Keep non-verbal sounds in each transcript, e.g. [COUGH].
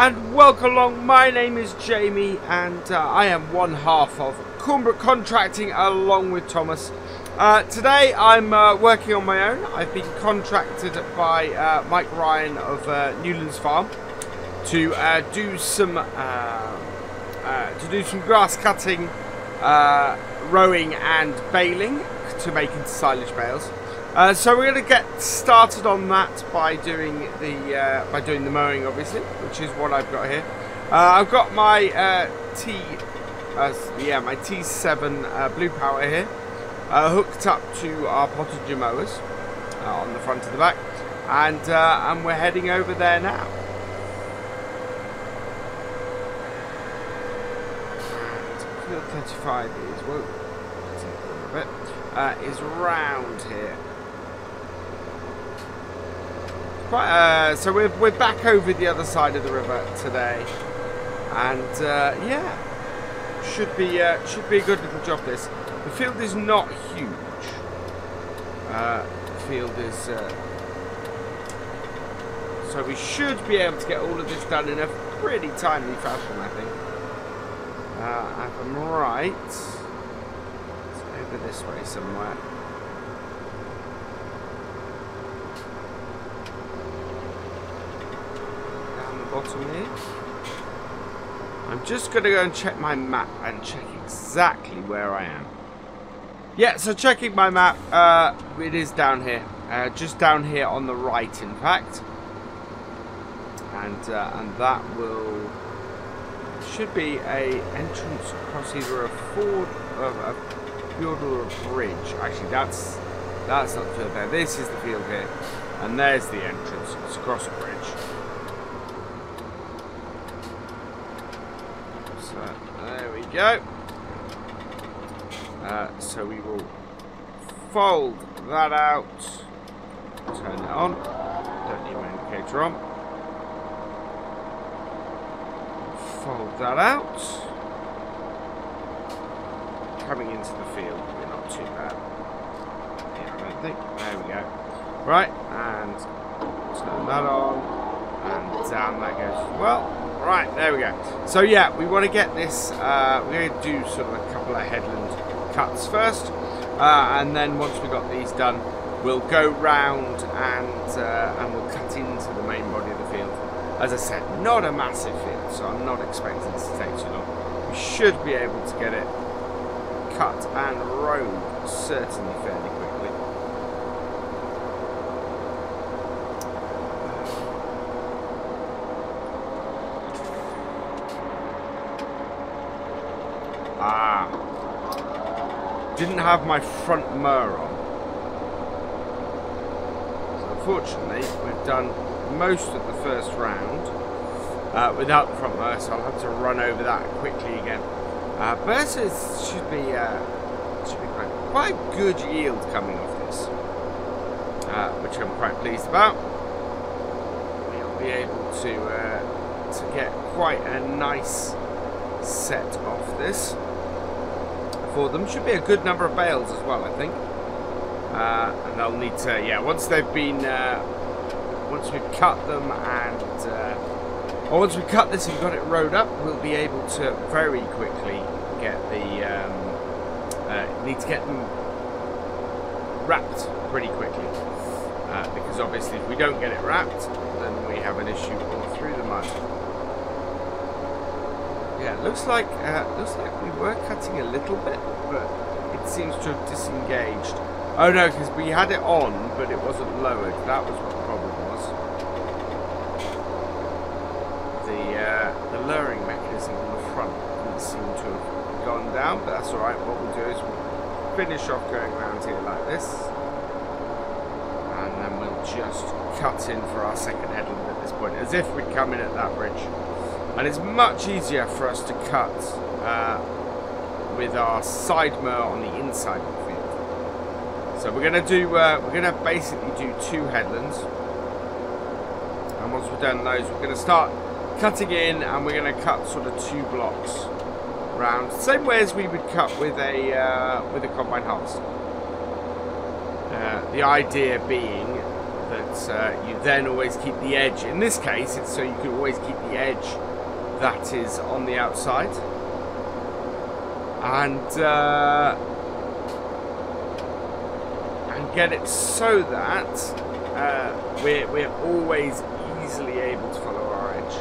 and welcome along. My name is Jamie and uh, I am one half of Cornbrook Contracting along with Thomas. Uh, today I'm uh, working on my own. I've been contracted by uh, Mike Ryan of uh, Newlands Farm to uh, do some to do some grass cutting, rowing and baling to make into silage bales. Uh, so we're going to get started on that by doing the uh, by doing the mowing, obviously, which is what I've got here. Uh, I've got my uh, T, uh, yeah, my T7 uh, Blue Power here, hooked up to our Pottinger mowers on the front and the back, and and we're heading over there now. Field 35 is whoa, a bit, is round here. Quite, uh, so we're, we're back over the other side of the river today. And uh, yeah, should be uh, should be a good little job this. The field is not huge. Uh, the field is... Uh, so we should be able to get all of this done in a pretty timely fashion, I think. Uh, if I'm right, it's over this way somewhere. Bottom here. I'm just going to go and check my map and check exactly where I am. Yeah, so checking my map, uh, it is down here. Uh, just down here on the right, in fact. And, uh, and that will... Should be a entrance across either a ford, uh, a field or a bridge. Actually, that's that's not the field there. This is the field here. And there's the entrance. It's across a bridge. Go. Uh, so we will fold that out, turn it on, don't need my indicator on. Fold that out. Coming into the field, we're not too bad. Yeah, I don't think. There we go. Right, and turn that on, and down that goes. Well, Right, there we go. So yeah, we want to get this, uh, we're going to do sort of a couple of headland cuts first. Uh, and then once we've got these done, we'll go round and, uh, and we'll cut into the main body of the field. As I said, not a massive field, so I'm not expecting this to take too long. We should be able to get it cut and rowed certainly fairly didn't have my front mower on. So unfortunately, we've done most of the first round uh, without the front mower, so I'll have to run over that quickly again. Uh, but should be uh, should be quite, quite good yield coming off this, uh, which I'm quite pleased about. We'll be able to uh, to get quite a nice set off this for them. Should be a good number of bales as well, I think. Uh, and they'll need to, yeah, once they've been, uh, once we've cut them and, uh, or once we cut this and got it rowed up, we'll be able to very quickly get the, um, uh, need to get them wrapped pretty quickly. Uh, because obviously if we don't get it wrapped, then we have an issue all through the mud. Yeah, looks like uh, looks like we were cutting a little bit, but it seems to have disengaged. Oh no, because we had it on, but it wasn't lowered. That was what the problem was. The uh, the lowering mechanism on the front didn't seem to have gone down, but that's all right. What we'll do is we'll finish off going around here like this, and then we'll just cut in for our second headland at this point, as if we'd come in at that bridge. And it's much easier for us to cut uh, with our side mower on the inside of the field. So we're going to do, uh, we're going to basically do two headlands. And once we've done those, we're going to start cutting in and we're going to cut sort of two blocks round. Same way as we would cut with a, uh, with a combine harvester. Uh, the idea being that uh, you then always keep the edge. In this case, it's so you can always keep the edge that is on the outside. And uh, and get it so that uh, we're, we're always easily able to follow our edge.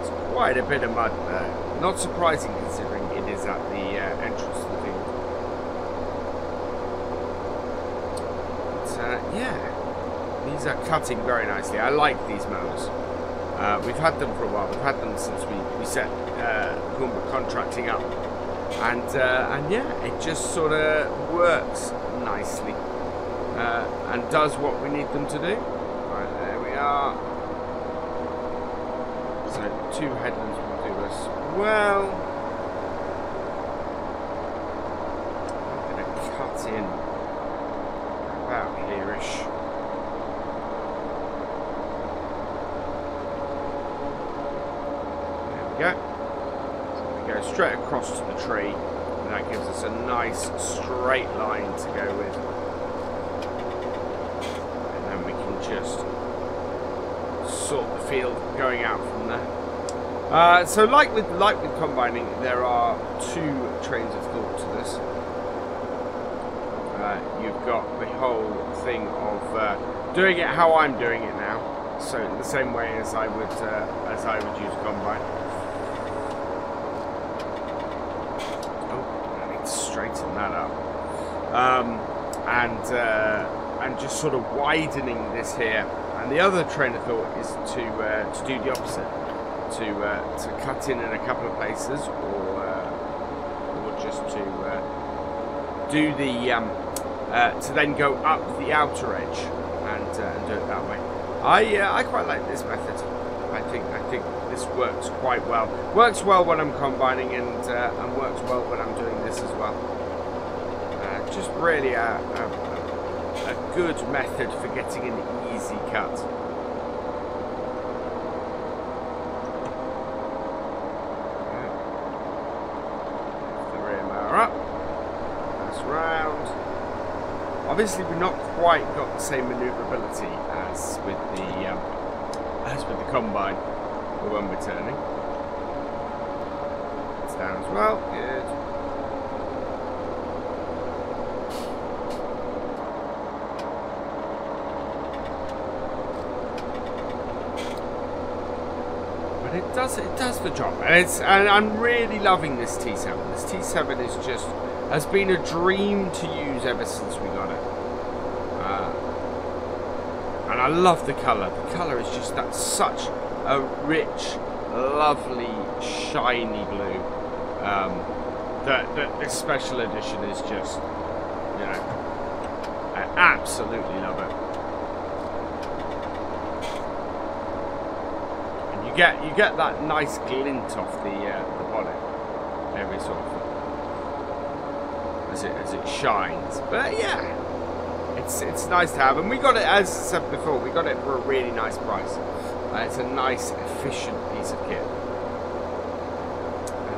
It's quite a bit of mud there. Not surprising considering it is at the uh, entrance to the field. But uh, yeah, these are cutting very nicely. I like these mowers. Uh, we've had them for a while. We've had them since we, we set uh, contracting up. And, uh, and yeah, it just sort of works nicely uh, and does what we need them to do. Right, there we are. So two headlands will do us well. I'm going to cut in about here-ish. There we go. We go straight across to the tree and that gives us a nice straight line to go with. And then we can just sort the field going out from there. Uh, so like with like with combining, there are two trains of thought to this. Uh, you've got the whole thing of uh, doing it how I'm doing it now, so in the same way as I would uh, as I would use combine. Oh, I need to Um, and uh, and just sort of widening this here. And the other train of thought is to uh, to do the opposite, to uh, to cut in in a couple of places, or uh, or just to uh, do the um, uh, to then go up the outer edge and, and do it that way. I I quite like this method. I think I think this works quite well. Works well when I'm combining and and works well when I'm doing this as well. Just really a, a a good method for getting an easy cut. Obviously, we've not quite got the same manoeuvrability as with the um, as with the combine when we're turning. It's down as well. Good. it does it does the job, and it's and I'm really loving this T7. This T7 is just has been a dream to use ever since we got it, uh, and I love the colour. The colour is just that such a rich, lovely, shiny blue. Um, that, that this special edition is just, you know, I absolutely love it. Get you get that nice glint off the uh, the bonnet every so often as it as it shines. But yeah, it's it's nice to have, and we got it as I said before. We got it for a really nice price. Uh, it's a nice, efficient piece of kit.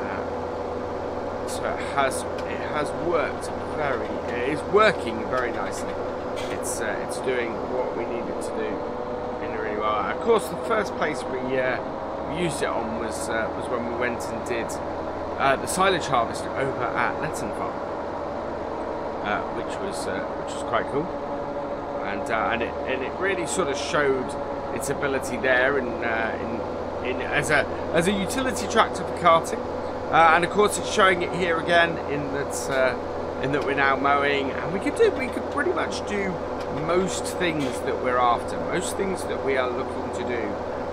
Uh, so it has it has worked very. It is working very nicely. It's uh, it's doing what we need it to do uh, of course, the first place we, uh, used it on was uh, was when we went and did uh, the silage harvest over at Letton Farm, uh, which was uh, which was quite cool, and and it and it really sort of showed its ability there in in, in as a as a utility tractor for carting, and of course it's showing it here again in that in that we're now mowing, and we could do we could pretty much do most things that we're after, most things that we are looking to do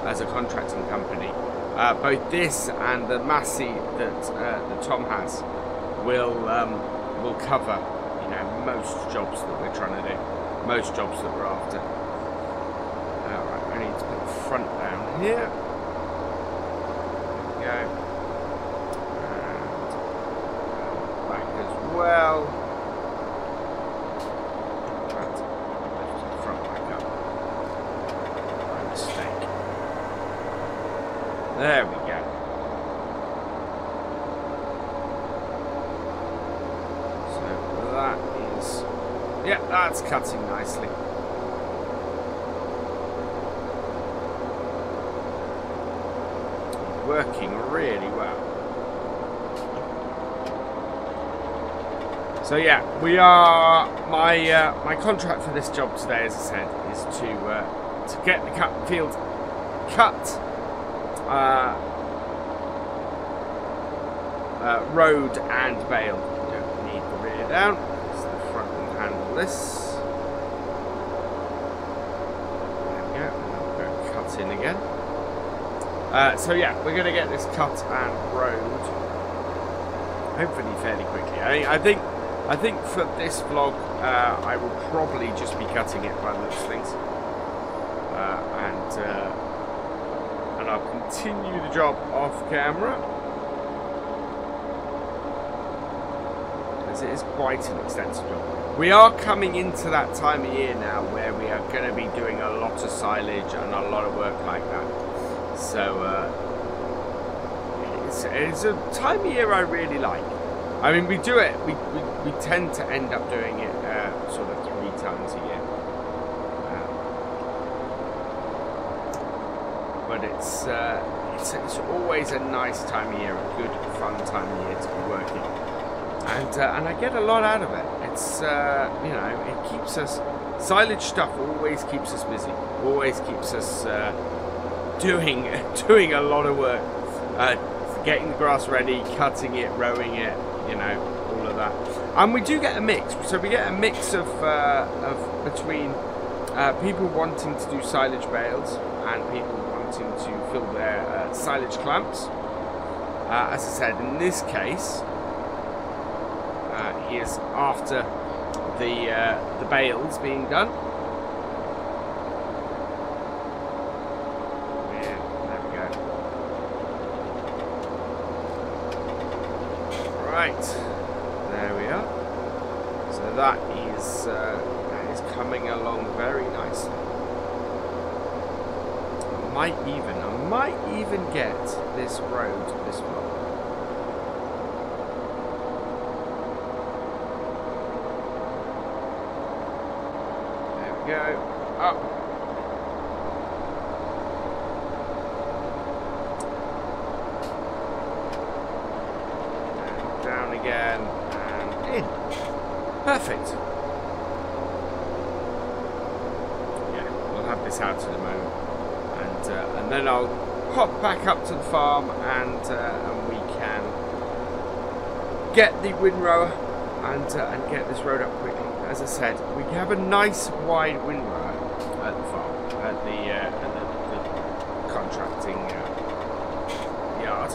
as a contracting company. Uh, both this and the Massey that uh, that Tom has will um, will cover, you know, most jobs that we're trying to do, most jobs that we're after. All right, I need to put the front down here. There we go. And back as well. Yeah, that's cutting nicely. Working really well. So yeah, we are. My uh, my contract for this job today, as I said, is to uh, to get the cut field cut uh, uh rowed and bale. Don't need the rear down this. In again. Uh, so yeah, we're going to get this cut and rowed, hopefully fairly quickly. I, I think, I think for this vlog, uh, I will probably just be cutting it by those things, uh, and uh, and I'll continue the job off camera. It is quite an extensive job. We are coming into that time of year now where we are going to be doing a lot of silage and a lot of work like that. So uh, it's, it's, a time of year I really like. I mean, we do it, we, we, we tend to end up doing it uh, sort of three times a year. Um, but it's, uh, it's, it's always a nice time of year, a good, fun time of year to be working and uh, and I get a lot out of it. It's uh, you know it keeps us silage stuff always keeps us busy, always keeps us uh, doing [LAUGHS] doing a lot of work, uh, getting the grass ready, cutting it, rowing it, you know all of that. And we do get a mix, so we get a mix of uh, of between uh, people wanting to do silage bales and people wanting to fill their silage clamps. as I said, in this case, is after the uh, the bales being done. There we go. Right, there we are. So that is uh, coming along very nicely. I might even I might even get this rowed this one. go. Up. And down again. And in. Perfect. Yeah, we'll have this out in a moment. And, uh, and then I'll hop back up to the farm and, uh, and we can get the windrower and, uh, and get this rowed up quickly as I said, we have a nice wide windrow at the farm, at the, uh, at the, the contracting uh, yard.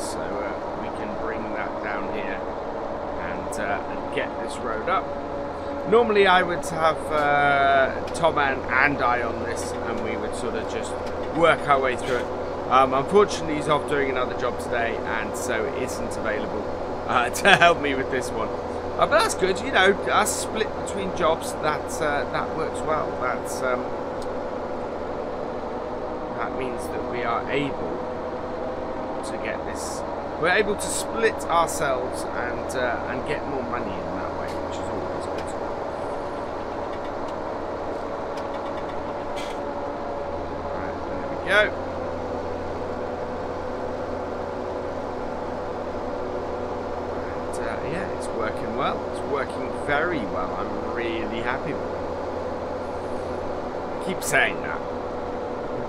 So uh, we can bring that down here and, uh, and get this rowed up. Normally I would have uh, Tom and, and I on this and we would sort of just work our way through it. Um, unfortunately he's off doing another job today and so isn't available [LAUGHS] uh, to help me with this one. Uh, but that's good, you know, I split between jobs, that, uh, that works well. That's, um, that means that we are able to get this, we're able to split ourselves and, uh, and get more money in that way, which is always good. Right, there we go. very well. I'm really happy with it. I keep saying that.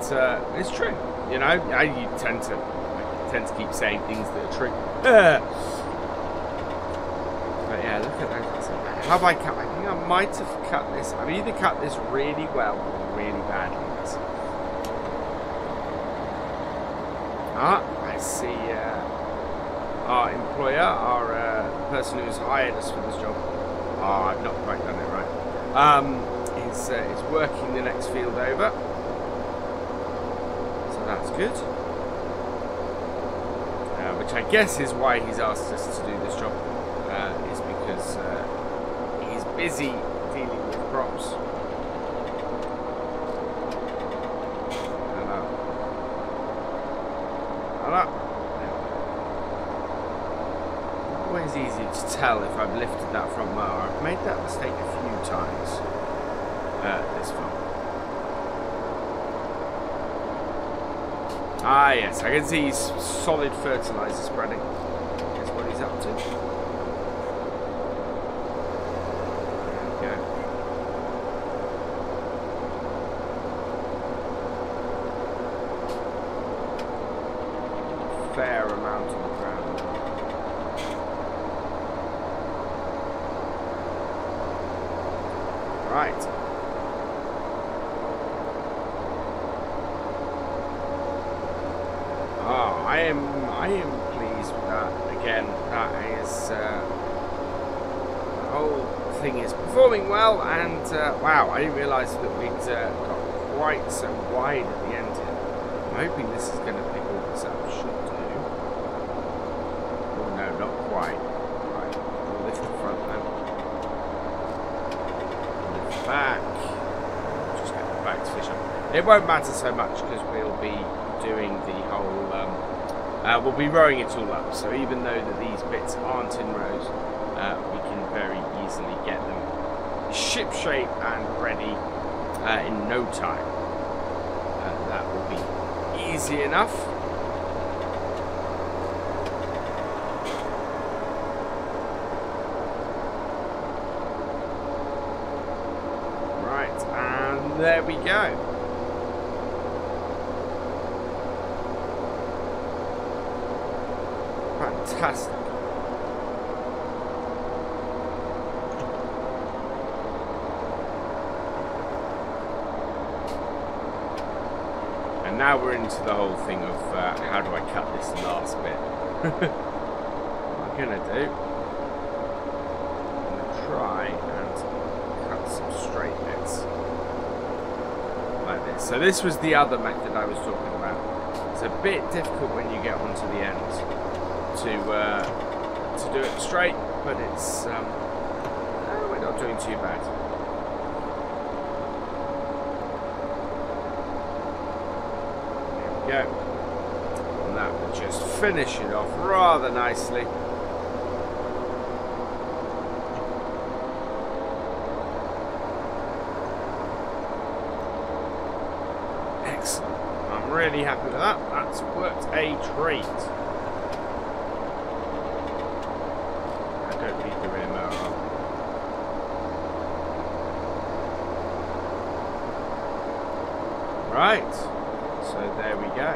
It's, uh, it's true. You know, I, you tend to I tend to keep saying things that are true. [LAUGHS] but yeah, look at that. Have I cut? I think I might have cut this. I've either cut this really well or really badly. Ah, I see. Uh, our employer, our uh, person who's hired us for this job, Oh, I've not quite done it right. Um, he's, uh, he's working the next field over. That's good. Uh, which I guess is why he's asked us to do this job. Uh, is because uh, he's busy dealing with crops. Always easy to tell if I've lifted that front mower. I've made that mistake a few times uh, this far. Ah, yes, I can see solid fertilizer spreading. That's what he's up to. There we go. Fair amount the ground. Right. Oh, I am I am pleased with that. Again, that is uh, the whole thing is performing well, and uh, wow, I didn't realise that we'd uh, got quite so wide at the end here. I'm hoping this is going to pick all this up. Should do. Oh no, not quite. Right, we'll lift the front then. Lift back. Just get the back to fish up. It won't matter so much because we'll be doing the whole. Um, uh, we'll be rowing it all up. So even though that these bits aren't in rows, uh, we can very easily get them ship shape and ready uh, in no time. Uh, that will be easy enough. Right, and there we go. Fantastic. And now we're into the whole thing of uh, how do I cut this last bit. what I'm to do, I'm to try and cut some straight bits. Like this. So this was the other method I was talking about. It's a bit difficult when you get onto the end to uh, to do it straight, but it's um, we're not doing too bad. There we go, and that will just finish it off rather nicely. Excellent. I'm really happy with that. That's worked a treat. I don't need the rear motor on. Right. So there we go.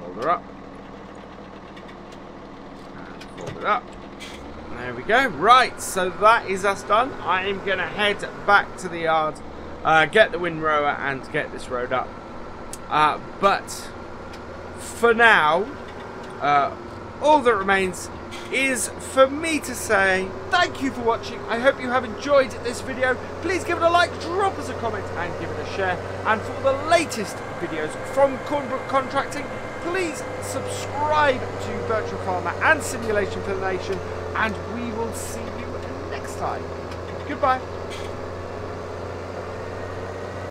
Hold her up. And fold it up. There we go. Right, so that is us done. I am going to head back to the yard, uh, get the windrower, and get this rowed up. Uh, but for now, uh, all that remains is for me to say thank you for watching. I hope you have enjoyed this video. Please give it a like, drop us a comment, and give it a share. And for the latest videos from Cornbrook Contracting, please subscribe to Virtual Farmer and Simulation for the Nation, and see you next time. Goodbye.